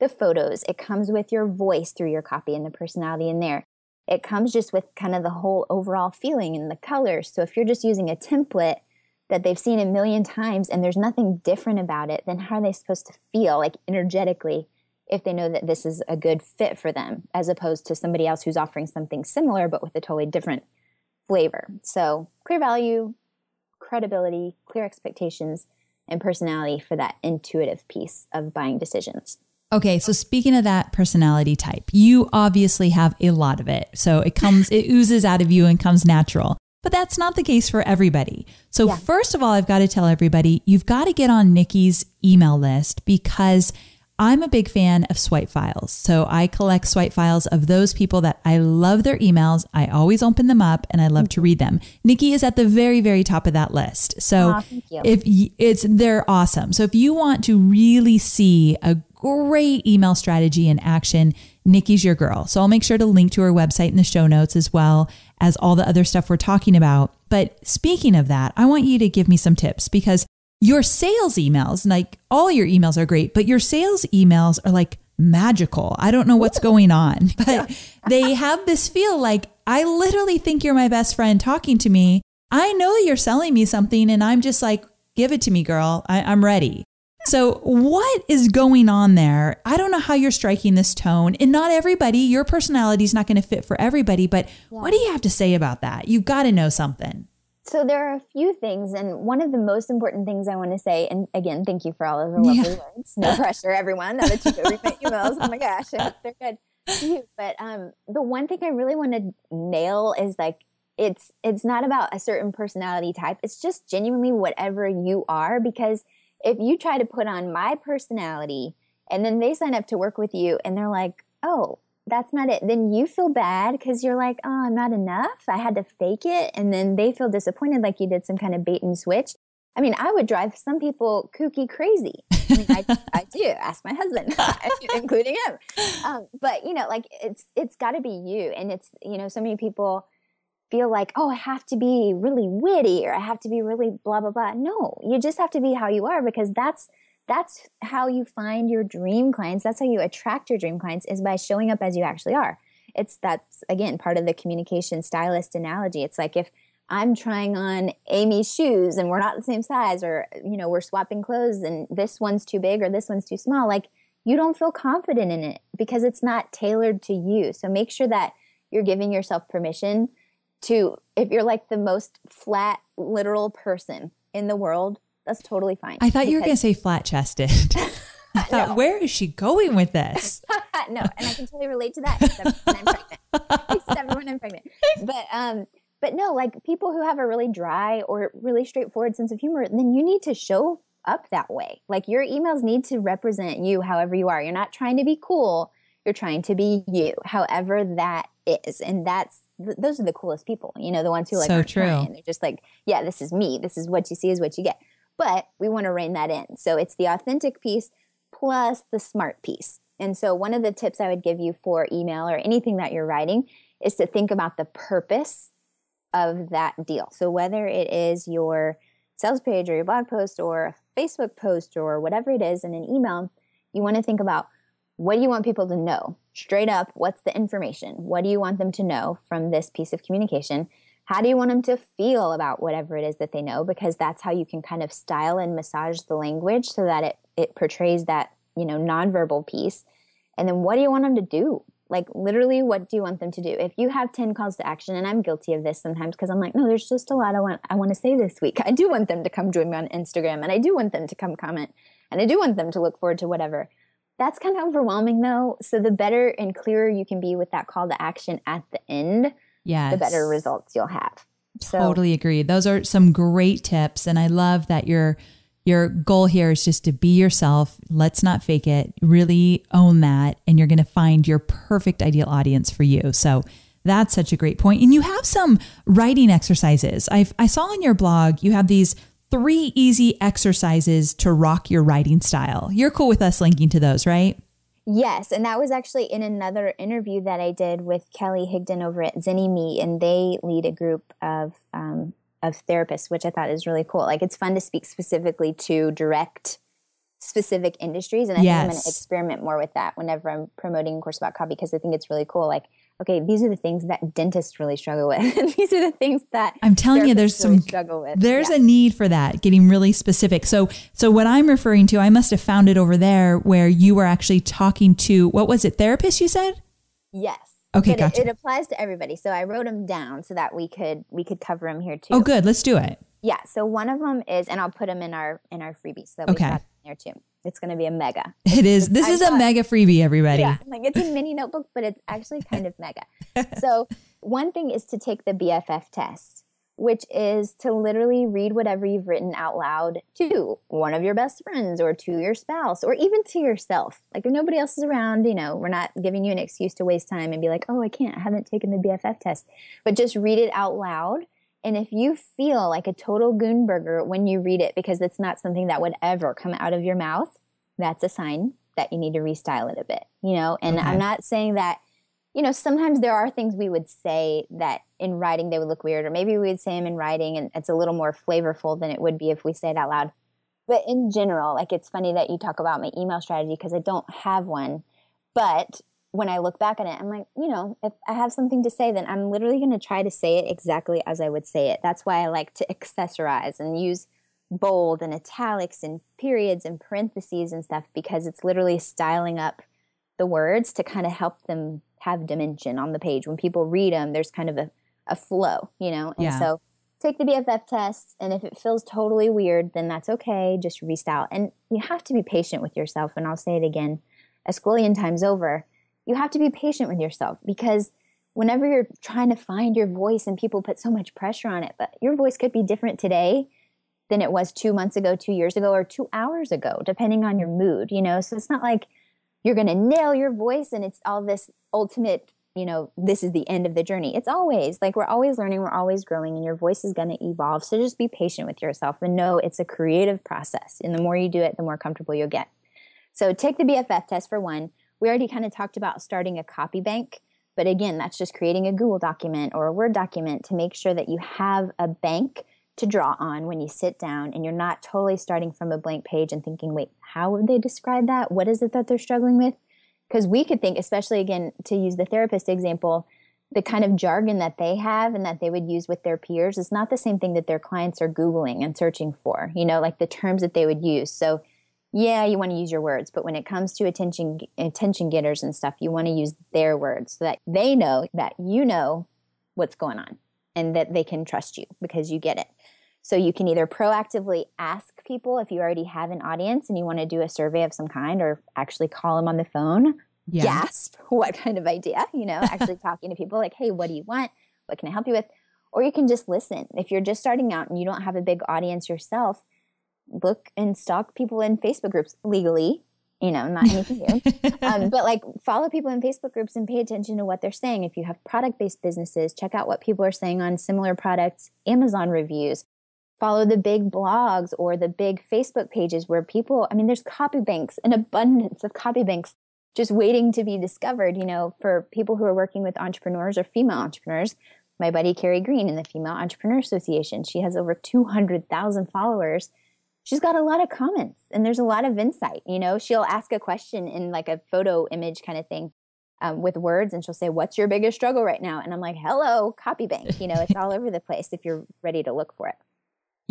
the photos, it comes with your voice through your copy and the personality in there it comes just with kind of the whole overall feeling and the colors. So if you're just using a template that they've seen a million times and there's nothing different about it, then how are they supposed to feel like energetically if they know that this is a good fit for them as opposed to somebody else who's offering something similar but with a totally different flavor? So clear value, credibility, clear expectations, and personality for that intuitive piece of buying decisions. Okay, so speaking of that personality type, you obviously have a lot of it. So it comes, it oozes out of you and comes natural. But that's not the case for everybody. So, yeah. first of all, I've got to tell everybody you've got to get on Nikki's email list because I'm a big fan of swipe files. So I collect swipe files of those people that I love their emails. I always open them up and I love to read them. Nikki is at the very, very top of that list. So if it's, they're awesome. So if you want to really see a great email strategy in action. Nikki's your girl. So I'll make sure to link to her website in the show notes as well as all the other stuff we're talking about. But speaking of that, I want you to give me some tips because your sales emails, like all your emails are great, but your sales emails are like magical. I don't know what's going on, but they have this feel like I literally think you're my best friend talking to me. I know you're selling me something and I'm just like, give it to me, girl. I, am ready. So, what is going on there? I don't know how you're striking this tone. And not everybody, your personality is not going to fit for everybody, but yeah. what do you have to say about that? You've got to know something. So, there are a few things. And one of the most important things I want to say, and again, thank you for all of the lovely yeah. words. No pressure, everyone. Now that you read my emails, oh my gosh, they're good. But um, the one thing I really want to nail is like, it's it's not about a certain personality type. It's just genuinely whatever you are because if you try to put on my personality and then they sign up to work with you and they're like, oh, that's not it, then you feel bad because you're like, oh, I'm not enough. I had to fake it. And then they feel disappointed like you did some kind of bait and switch. I mean, I would drive some people kooky crazy. I mean, I, I do. Ask my husband, including him. Um, but you know, like it's it's got to be you, and it's you know, so many people feel like, oh, I have to be really witty or I have to be really blah blah blah. No, you just have to be how you are because that's that's how you find your dream clients. That's how you attract your dream clients is by showing up as you actually are. It's that's again part of the communication stylist analogy. It's like if I'm trying on Amy's shoes and we're not the same size or you know, we're swapping clothes and this one's too big or this one's too small, like you don't feel confident in it because it's not tailored to you. So make sure that you're giving yourself permission to, if you're like the most flat, literal person in the world, that's totally fine. I thought you were going to say flat chested. I thought, no. where is she going with this? no, and I can totally relate to that, except when I'm pregnant. except when I'm pregnant. But um, but no, like people who have a really dry or really straightforward sense of humor, then you need to show up that way. Like your emails need to represent you however you are. You're not trying to be cool. You're trying to be you, however that is. And that's th- those are the coolest people. You know, the ones who like so true. Trying. They're just like, yeah, this is me. This is what you see is what you get. But we want to rein that in. So it's the authentic piece plus the smart piece. And so one of the tips I would give you for email or anything that you're writing is to think about the purpose of that deal. So whether it is your sales page or your blog post or a Facebook post or whatever it is in an email, you want to think about what do you want people to know? Straight up, what's the information? What do you want them to know from this piece of communication? How do you want them to feel about whatever it is that they know? Because that's how you can kind of style and massage the language so that it, it portrays that, you know, nonverbal piece. And then what do you want them to do? Like literally, what do you want them to do? If you have 10 calls to action, and I'm guilty of this sometimes because I'm like, no, there's just a lot I want I want to say this week. I do want them to come join me on Instagram and I do want them to come comment and I do want them to look forward to whatever. That's kind of overwhelming though. So the better and clearer you can be with that call to action at the end, yes. the better results you'll have. So, totally agree. Those are some great tips. And I love that you're your goal here is just to be yourself. Let's not fake it. Really own that. And you're going to find your perfect ideal audience for you. So that's such a great point. And you have some writing exercises. i I saw on your blog, you have these three easy exercises to rock your writing style. You're cool with us linking to those, right? Yes, and that was actually in another interview that I did with Kelly Higdon over at ZynnyMe, and they lead a group of um, of therapists, which I thought is really cool. Like it's fun to speak specifically to direct specific industries. And I yes. think I'm going to experiment more with that whenever I'm promoting a course about copy because I think it's really cool. Like, okay, these are the things that dentists really struggle with. these are the things that I'm telling you, there's really some struggle with. There's yeah. a need for that, getting really specific. So, so what I'm referring to, I must have found it over there where you were actually talking to what was it, therapist? You said. Yes. Okay, but gotcha. It, it, applies to everybody. So I wrote them down so that we could we could cover them here too. Oh, good. Let's do it. Yeah. So one of them is, and I'll put them in our in our freebies. So okay. we have there too. It's going to be a mega. It is. This I is thought, a mega freebie, everybody. Yeah, like it's a mini notebook, but it's actually kind of mega. so one thing is to take the BFF test which is to literally read whatever you've written out loud to one of your best friends or to your spouse or even to yourself. Like if nobody else is around, you know, we're not giving you an excuse to waste time and be like, oh, I can't, I haven't taken the BFF test. But just read it out loud. And if you feel like a total goonburger when you read it, because it's not something that would ever come out of your mouth, that's a sign that you need to restyle it a bit, you know? And okay. I'm not saying that you know, sometimes there are things we would say that in writing they would look weird, or maybe we would say them in writing and it's a little more flavorful than it would be if we say it out loud. But in general, like it's funny that you talk about my email strategy because I don't have one. But when I look back on it, I'm like, you know, if I have something to say, then I'm literally going to try to say it exactly as I would say it. That's why I like to accessorize and use bold and italics and periods and parentheses and stuff because it's literally styling up the words to kind of help them have dimension on the page. When people read them, there's kind of a, a flow, you know? And yeah. so take the BFF test, and if it feels totally weird, then that's okay. Just restyle. And you have to be patient with yourself. And I'll say it again a squillion times over. You have to be patient with yourself because whenever you're trying to find your voice and people put so much pressure on it, but your voice could be different today than it was two months ago, two years ago, or two hours ago, depending on your mood, you know? So it's not like you're going to nail your voice and it's all this ultimate you know this is the end of the journey. It's always like we're always learning we're always growing and your voice is going to evolve. So just be patient with yourself and know it's a creative process and the more you do it the more comfortable you'll get. So take the bff test for one we already kind of talked about starting a copy bank but again that's just creating a google document or a word document to make sure that you have a bank to draw on when you sit down and you're not totally starting from a blank page and thinking, wait, how would they describe that? What is it that they're struggling with? Because we could think, especially again, to use the therapist example, the kind of jargon that they have and that they would use with their peers is not the same thing that their clients are Googling and searching for, you know, like the terms that they would use. So yeah, you want to use your words, but when it comes to attention attention getters and stuff, you want to use their words so that they know that you know what's going on and that they can trust you because you get it. So you can either proactively ask people if you already have an audience and you want to do a survey of some kind or actually call them on the phone. Yeah. Gasp, what kind of idea? You know, actually talking to people like, hey, what do you want? What can I help you with? Or you can just listen. If you're just starting out and you don't have a big audience yourself, look and stalk people in Facebook groups legally, you know, not anything new. um, but like follow people in Facebook groups and pay attention to what they're saying. If you have product based businesses, check out what people are saying on similar products, Amazon reviews. Follow the big blogs or the big Facebook pages where people, I mean, there's copy banks, an abundance of copy banks just waiting to be discovered, you know, for people who are working with entrepreneurs or female entrepreneurs. My buddy Carrie Green in the Female Entrepreneur Association, she has over 200,000 followers she's got a lot of comments and there's a lot of insight. You know, she'll ask a question in like a photo image kind of thing um, with words and she'll say, What's your biggest struggle right now? And I'm like, Hello, copy bank. You know, it's all over the place if you're ready to look for it.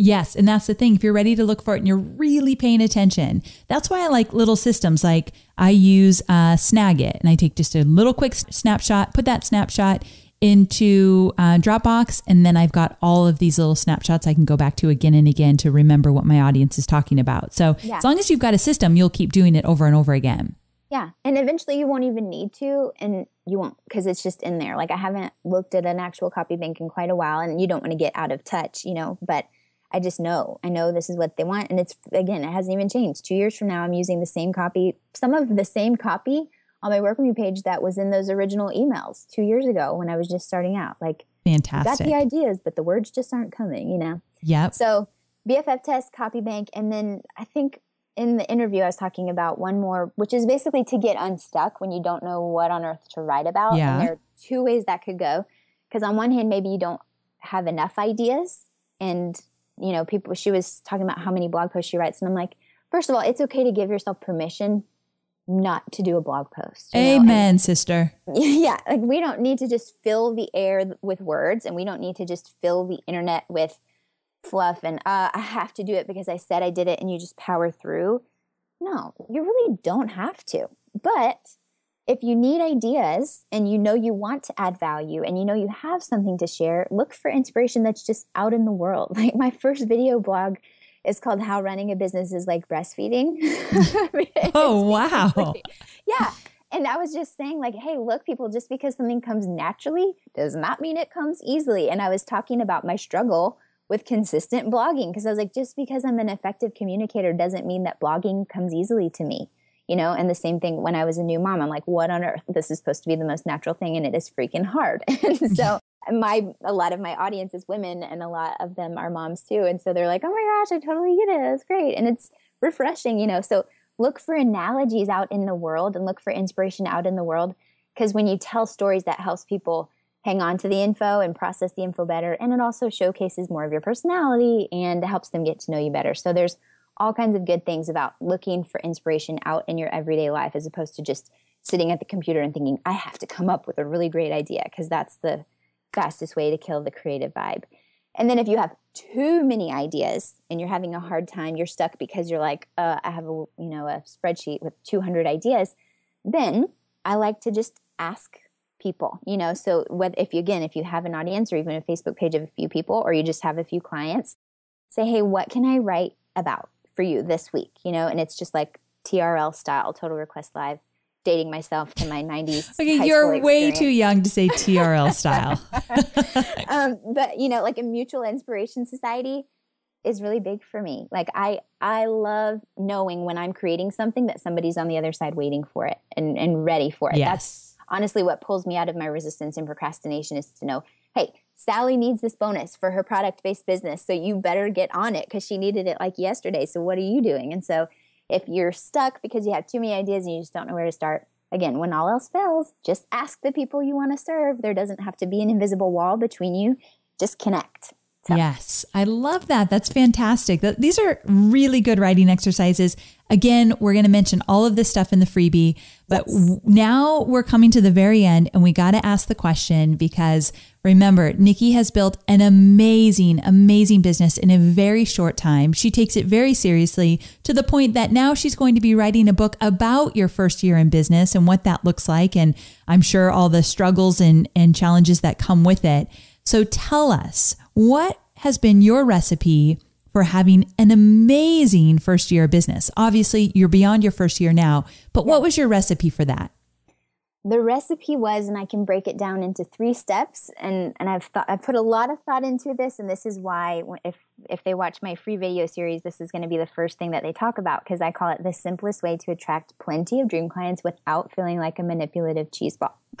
Yes. And that's the thing. If you're ready to look for it and you're really paying attention, that's why I like little systems. Like I use uh, Snagit and I take just a little quick snapshot, put that snapshot into uh, Dropbox, and then I've got all of these little snapshots I can go back to again and again to remember what my audience is talking about. So yeah. as long as you've got a system, you'll keep doing it over and over again. Yeah, and eventually you won't even need to, and you won't because it's just in there. Like I haven't looked at an actual copy bank in quite a while, and you don't want to get out of touch, you know. But I just know, I know this is what they want, and it's again, it hasn't even changed. Two years from now, I'm using the same copy, some of the same copy on my work with me page that was in those original emails two years ago when I was just starting out. Like, fantastic. Got the ideas, but the words just aren't coming, you know? Yep. So, BFF test, copy bank. And then I think in the interview, I was talking about one more, which is basically to get unstuck when you don't know what on earth to write about. Yeah. And there are two ways that could go. Because on one hand, maybe you don't have enough ideas. And, you know, people, she was talking about how many blog posts she writes. And I'm like, first of all, it's okay to give yourself permission not to do a blog post. Amen, and, sister. Yeah, like we don't need to just fill the air with words and we don't need to just fill the internet with fluff and uh, I have to do it because I said I did it and you just power through. No, you really don't have to. But if you need ideas and you know you want to add value and you know you have something to share, look for inspiration that's just out in the world. Like my first video blog it's called How Running a Business is Like Breastfeeding. oh, wow. yeah. And I was just saying, like, hey, look, people, just because something comes naturally does not mean it comes easily. And I was talking about my struggle with consistent blogging because I was like, just because I'm an effective communicator doesn't mean that blogging comes easily to me. You know, and the same thing when I was a new mom, I'm like, what on earth? This is supposed to be the most natural thing, and it is freaking hard. and so my a lot of my audience is women and a lot of them are moms too. And so they're like oh my gosh i totally get it. It's great. And it's refreshing you know. So look for analogies out in the world and look for inspiration out in the world. Because when you tell stories that helps people hang on to the info and process the info better and it also showcases more of your personality and helps them get to know you better. So there's all kinds of good things about looking for inspiration out in your everyday life as opposed to just sitting at the computer and thinking i have to come up with a really great idea because that's the fastest way to kill the creative vibe. And then if you have too many ideas and you're having a hard time, you're stuck because you're like, uh, I have a you know a spreadsheet with 200 ideas. Then I like to just ask people, you know. So whether if you again if you have an audience or even a Facebook page of a few people or you just have a few clients, say, hey, what can I write about for you this week? You know, and it's just like TRL style, Total Request Live dating myself to my 90s. Okay, you're way too young to say TRL style. um, but you know, like a mutual inspiration society is really big for me. Like I I love knowing when I'm creating something that somebody's on the other side waiting for it and, and ready for it. Yes. That's honestly what pulls me out of my resistance and procrastination is to know, hey, Sally needs this bonus for her product based business. So you better get on it because she needed it like yesterday. So what are you doing? And so if you're stuck because you have too many ideas and you just don't know where to start, again, when all else fails, just ask the people you want to serve. There doesn't have to be an invisible wall between you. Just connect. So. Yes, I love that. That's fantastic. These are really good writing exercises. Again, we're going to mention all of this stuff in the freebie, but yes. now we're coming to the very end and we got to ask the question because remember, Nikki has built an amazing, amazing business in a very short time. She takes it very seriously to the point that now she's going to be writing a book about your first year in business and what that looks like. And I'm sure all the struggles and, and challenges that come with it. So tell us, what has been your recipe for having an amazing first year of business? Obviously, you're beyond your first year now, but what was your recipe for that? The recipe was, and I can break it down into three steps, and and I've thought I've put a lot of thought into this, and this is why if if they watch my free video series, this is going to be the first thing that they talk about because I call it the simplest way to attract plenty of dream clients without feeling like a manipulative cheese ball.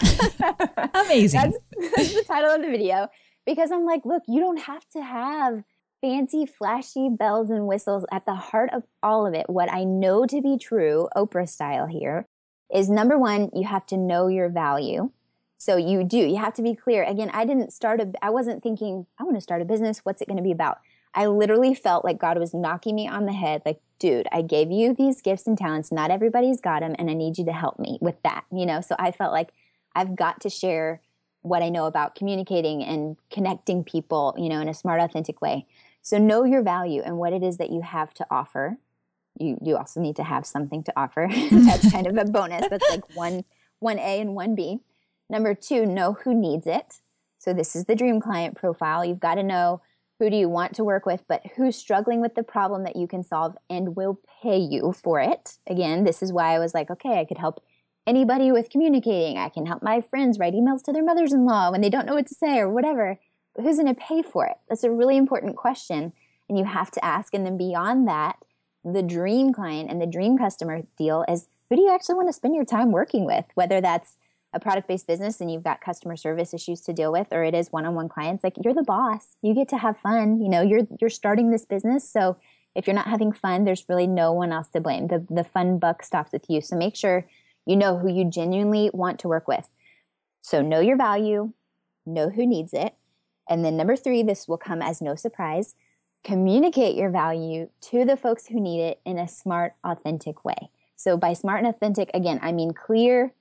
Amazing. That's, that's the title of the video because I'm like, look, you don't have to have fancy, flashy bells and whistles at the heart of all of it. What I know to be true, Oprah style here, is number one, you have to know your value. So you do, you have to be clear. Again, I didn't start a, I wasn't thinking, I want to start a business. What's it going to be about? I literally felt like God was knocking me on the head, like, dude, I gave you these gifts and talents. Not everybody's got them, and I need you to help me with that, you know? So I felt like I've got to share what I know about communicating and connecting people, you know, in a smart, authentic way. So know your value and what it is that you have to offer. You you also need to have something to offer. That's kind of a bonus. That's like one one A and one B. Number two, know who needs it. So this is the dream client profile. You've got to know who do you want to work with, but who's struggling with the problem that you can solve and will pay you for it. Again, this is why I was like, okay, I could help anybody with communicating. I can help my friends write emails to their mothers in law when they don't know what to say or whatever. But who's going to pay for it? That's a really important question. And you have to ask. And then beyond that, the dream client and the dream customer deal is who do you actually want to spend your time working with? Whether that's a product based business and you've got customer service issues to deal with, or it is one on one clients, like you're the boss. You get to have fun. You know, you're you're starting this business. So if you're not having fun, there's really no one else to blame. The the fun buck stops with you. So make sure you know who you genuinely want to work with. So know your value, know who needs it. And then number three, this will come as no surprise. Communicate your value to the folks who need it in a smart, authentic way. So by smart and authentic, again, I mean clear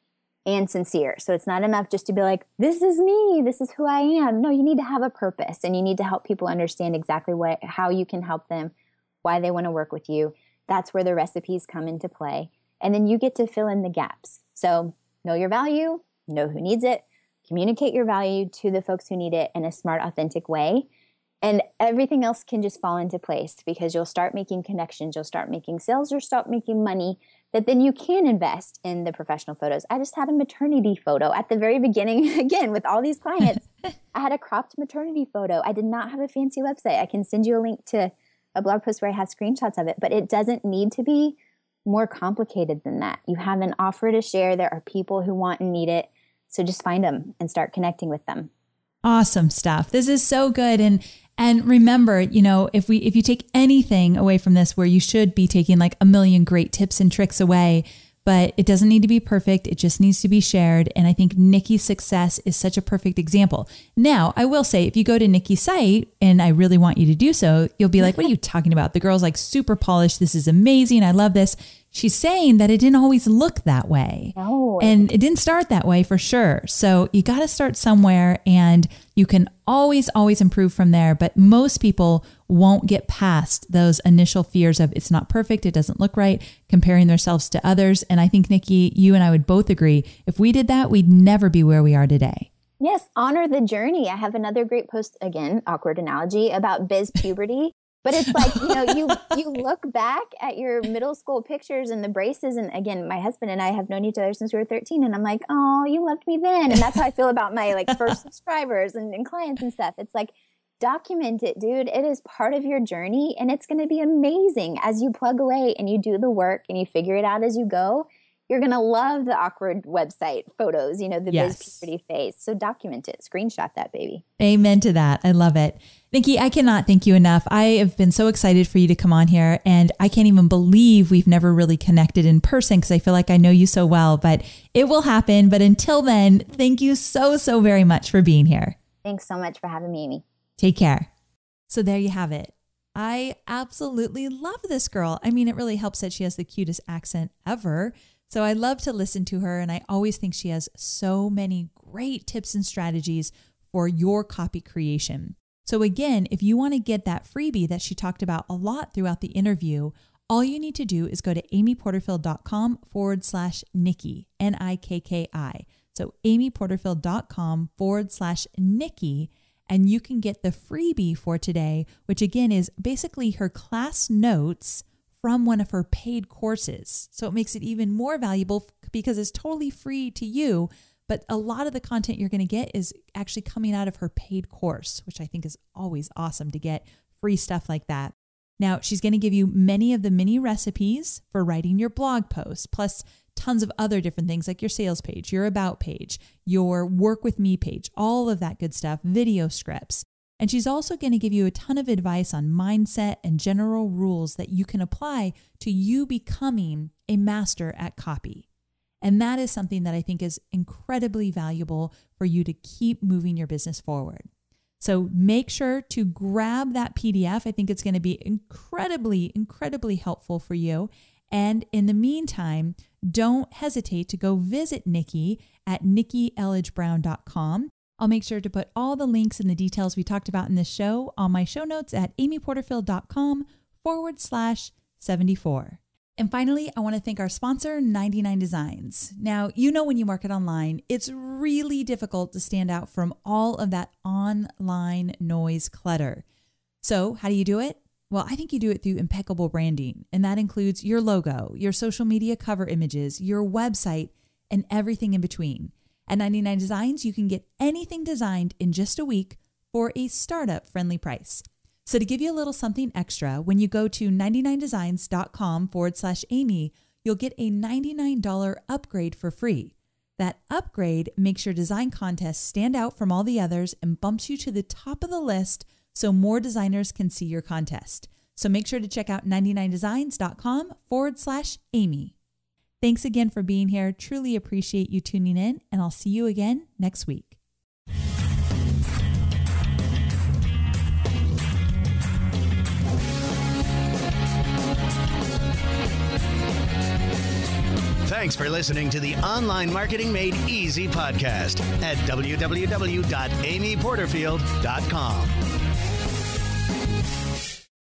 and sincere. So it's not enough just to be like, this is me, this is who I am. No, you need to have a purpose and you need to help people understand exactly what how you can help them, why they want to work with you. That's where the recipes come into play. And then you get to fill in the gaps. So know your value, know who needs it, communicate your value to the folks who need it in a smart, authentic way. And everything else can just fall into place because you'll start making connections, you'll start making sales, you'll start making money that then you can invest in the professional photos. I just had a maternity photo at the very beginning, again, with all these clients. I had a cropped maternity photo. I did not have a fancy website. I can send you a link to a blog post where I have screenshots of it, but it doesn't need to be more complicated than that. You have an offer to share. There are people who want and need it. So just find them and start connecting with them. Awesome stuff. This is so good and and remember, you know, if we if you take anything away from this where you should be taking like a million great tips and tricks away, but it doesn't need to be perfect. It just needs to be shared. And I think Nikki's success is such a perfect example. Now, I will say, if you go to Nikki's site, and I really want you to do so, you'll be like, what are you talking about? The girl's like super polished. This is amazing. I love this she's saying that it didn't always look that way. No. And it didn't start that way for sure. So you got to start somewhere and you can always, always improve from there. But most people won't get past those initial fears of it's not perfect, it doesn't look right, comparing themselves to others. And I think, Nikki, you and I would both agree if we did that, we'd never be where we are today. Yes, honor the journey. I have another great post again, awkward analogy about biz puberty. But it's like, you know, you you look back at your middle school pictures and the braces and again, my husband and I have known each other since we were 13 and I'm like, "Oh, you loved me then." And that's how I feel about my like first subscribers and, and clients and stuff. It's like document it, dude. It is part of your journey and it's going to be amazing as you plug away and you do the work and you figure it out as you go you're going to love the awkward website photos, you know, the yes. puberty face. So document it, screenshot that baby. Amen to that. I love it. Nikki, I cannot thank you enough. I have been so excited for you to come on here and I can't even believe we've never really connected in person because I feel like I know you so well, but it will happen. But until then, thank you so, so very much for being here. Thanks so much for having me, Amy. Take care. So there you have it. I absolutely love this girl. I mean, it really helps that she has the cutest accent ever. So I love to listen to her, and I always think she has so many great tips and strategies for your copy creation. So, again, if you want to get that freebie that she talked about a lot throughout the interview, all you need to do is go to amyporterfield.com forward slash Nikki, N I K K I. So, amyporterfield.com forward slash Nikki and you can get the freebie for today, which again is basically her class notes from one of her paid courses. So it makes it even more valuable because it's totally free to you. But a lot of the content you're going to get is actually coming out of her paid course, which I think is always awesome to get free stuff like that. Now, she's going to give you many of the mini recipes for writing your blog post, plus tons of other different things like your sales page, your about page, your work with me page, all of that good stuff, video scripts. And she's also going to give you a ton of advice on mindset and general rules that you can apply to you becoming a master at copy. And that is something that I think is incredibly valuable for you to keep moving your business forward. So make sure to grab that PDF. I think it's going to be incredibly, incredibly helpful for you. And in the meantime, don't hesitate to go visit Nikki at nikkielledgebrown.com. I'll make sure to put all the links and the details we talked about in this show on my show notes at amyporterfield.com forward slash 74. And finally, I want to thank our sponsor, 99 Designs. Now, you know, when you market online, it's really difficult to stand out from all of that online noise clutter. So, how do you do it? Well, I think you do it through impeccable branding, and that includes your logo, your social media cover images, your website, and everything in between. At 99 Designs, you can get anything designed in just a week for a startup friendly price. So, to give you a little something extra, when you go to 99designs.com forward slash Amy, you'll get a $99 upgrade for free. That upgrade makes your design contest stand out from all the others and bumps you to the top of the list so more designers can see your contest. So make sure to check out 99designs.com forward slash Amy. Thanks again for being here. Truly appreciate you tuning in, and I'll see you again next week. Thanks for listening to the Online Marketing Made Easy podcast at www.amyporterfield.com.